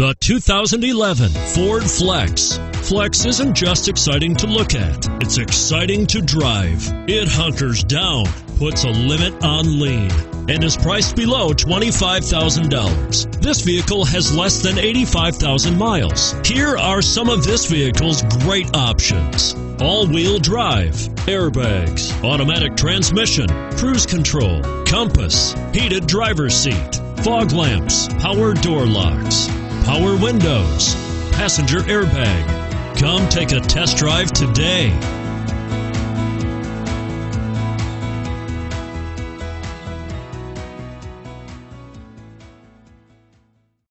The 2011 Ford Flex. Flex isn't just exciting to look at, it's exciting to drive. It hunkers down, puts a limit on lean, and is priced below $25,000. This vehicle has less than 85,000 miles. Here are some of this vehicle's great options all wheel drive, airbags, automatic transmission, cruise control, compass, heated driver's seat, fog lamps, power door locks power windows, passenger airbag. Come take a test drive today.